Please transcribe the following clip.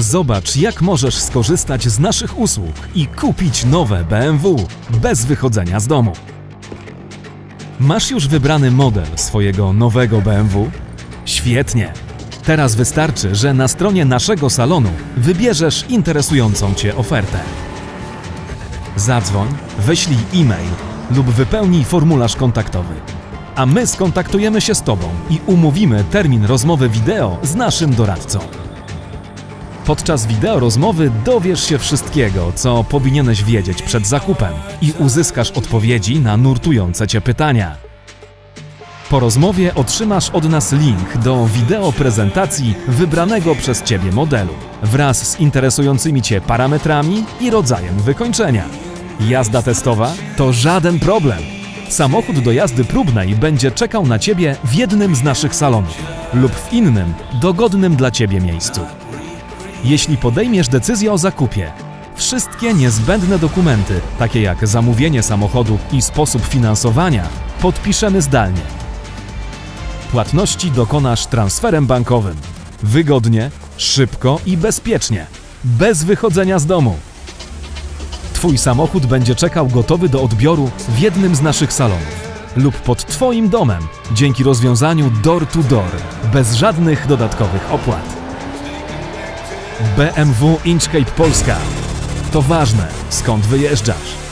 Zobacz, jak możesz skorzystać z naszych usług i kupić nowe BMW bez wychodzenia z domu. Masz już wybrany model swojego nowego BMW? Świetnie! Teraz wystarczy, że na stronie naszego salonu wybierzesz interesującą Cię ofertę. Zadzwoń, wyślij e-mail lub wypełnij formularz kontaktowy. A my skontaktujemy się z Tobą i umówimy termin rozmowy wideo z naszym doradcą. Podczas wideo rozmowy dowiesz się wszystkiego, co powinieneś wiedzieć przed zakupem i uzyskasz odpowiedzi na nurtujące Cię pytania. Po rozmowie otrzymasz od nas link do wideo prezentacji wybranego przez Ciebie modelu wraz z interesującymi Cię parametrami i rodzajem wykończenia. Jazda testowa to żaden problem. Samochód do jazdy próbnej będzie czekał na Ciebie w jednym z naszych salonów lub w innym, dogodnym dla Ciebie miejscu. Jeśli podejmiesz decyzję o zakupie, wszystkie niezbędne dokumenty, takie jak zamówienie samochodu i sposób finansowania, podpiszemy zdalnie. Płatności dokonasz transferem bankowym. Wygodnie, szybko i bezpiecznie. Bez wychodzenia z domu. Twój samochód będzie czekał gotowy do odbioru w jednym z naszych salonów lub pod Twoim domem dzięki rozwiązaniu door to door, bez żadnych dodatkowych opłat. BMW Inchcape Polska. To ważne, skąd wyjeżdżasz.